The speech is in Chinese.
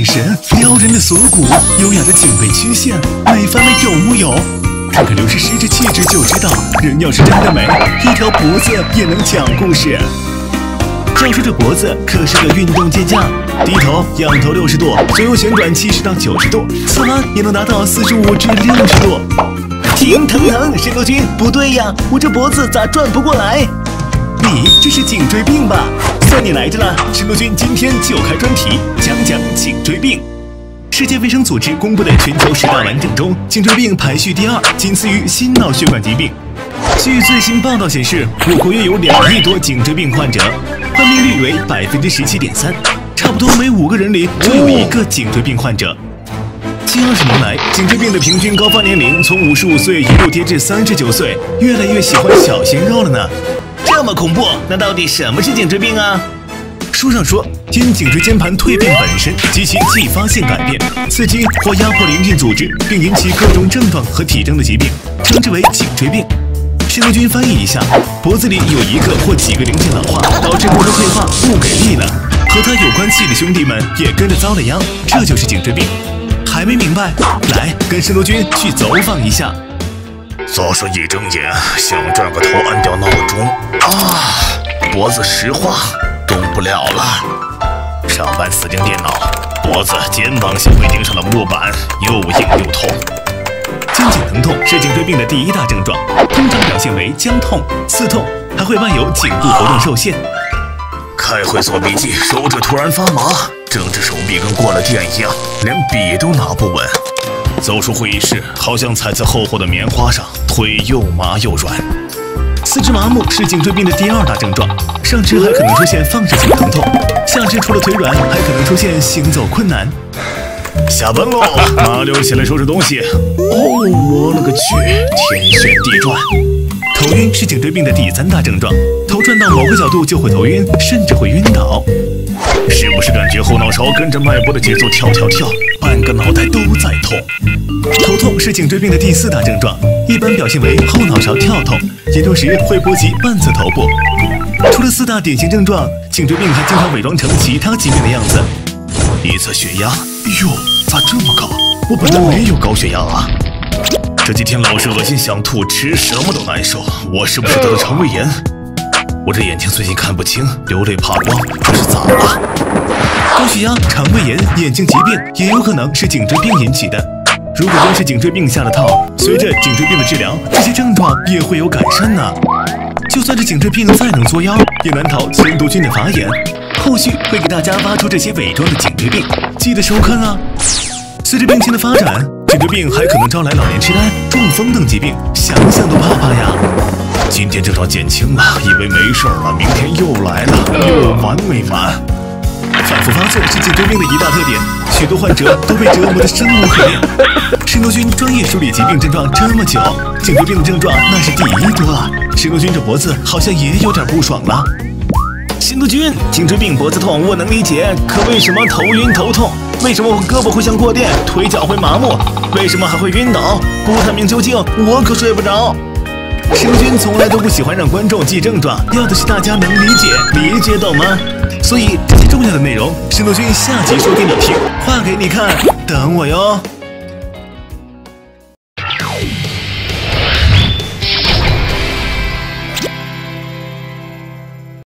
眼神，撩人的锁骨，优雅的颈背曲线，美翻了有木有？看看刘诗诗这气质就知道，人要是真的美，一条脖子也能讲故事。要说这脖子可是个运动健将，低头仰头六十度，左右旋转七十到九十度，侧弯也能达到四十五至六十度。停腾腾，申国军，不对呀，我这脖子咋转不过来？你这是颈椎病吧？算你来着了，申国军今天就开专题讲讲颈椎病。世界卫生组织公布的全球十大完整中，颈椎病排序第二，仅次于心脑血管疾病。据最新报道显示，我国约有两亿多颈椎病患者，患病率为百分之十七点三，差不多每五个人里就有一个颈椎病患者。近二十年来，颈椎病的平均高发年龄从五十五岁一路跌至三十九岁，越来越喜欢小鲜肉了呢。这么恐怖，那到底什么是颈椎病啊？书上说，因颈椎间盘蜕变本身及其继发性改变，刺激或压迫邻近组织，并引起各种症状和体征的疾病，称之为颈椎病。申国军翻译一下：脖子里有一个或几个零件老化，导致骨头退化，不给力了，和他有关系的兄弟们也跟着遭了殃，这就是颈椎病。还没明白？来，跟申国军去走访一下。早上一睁眼，想转个头按掉闹钟啊，脖子石化，动不了了。上班死盯电脑，脖子、肩膀像被钉上了木板，又硬又痛。肩颈疼痛是颈椎病的第一大症状，通常表现为僵痛、刺痛，还会伴有颈部活动受限。开会做笔记，手指突然发麻，整只手臂跟过了电一样，连笔都拿不稳。走出会议室，好像踩在厚厚的棉花上，腿又麻又软。四肢麻木是颈椎病的第二大症状，上肢还可能出现放射性疼痛，下肢除了腿软，还可能出现行走困难。下班喽，麻溜起来收拾东西。哦，我勒个去，天旋地转。头晕是颈椎病的第三大症状，头转到某个角度就会头晕，甚至会晕倒。是不是感觉后脑勺跟着脉搏的节奏跳跳跳，半个脑袋都在痛？头痛是颈椎病的第四大症状，一般表现为后脑勺跳痛，严重时会波及半侧头部。除了四大典型症状，颈椎病还经常伪装成其他疾病的样子。一测血压，哟，咋这么高？我本来没有高血压啊。这几天老是恶心想吐，吃什么都难受，我是不是得了肠胃炎？我这眼睛最近看不清，流泪怕光，这是咋了？高血压、肠胃炎、眼睛疾病也有可能是颈椎病引起的。如果真是颈椎病下了套，随着颈椎病的治疗，这些症状也会有改善呢。就算是颈椎病再能作妖，也难逃千毒菌的法眼。后续会给大家挖出这些伪装的颈椎病，记得收看啊！随着病情的发展，颈椎病还可能招来老年痴呆、中风等疾病，想想都怕怕呀。今天症状减轻了，以为没事了，明天又来了，又完没完？复发作是颈椎病的一大特点，许多患者都被折磨得生无可恋。申国军专业梳理疾病症状这么久，颈椎病的症状那是第一多了。申国军这脖子好像也有点不爽了。申国军，颈椎病脖子痛我能理解，可为什么头晕头痛？为什么我胳膊会像过电，腿脚会麻木？为什么还会晕倒？不探明究竟，我可睡不着。申国军从来都不喜欢让观众记症状，要的是大家能理解，理解懂吗？所以这些重要的内容，申国军下集说给你听，画给你看，等我哟。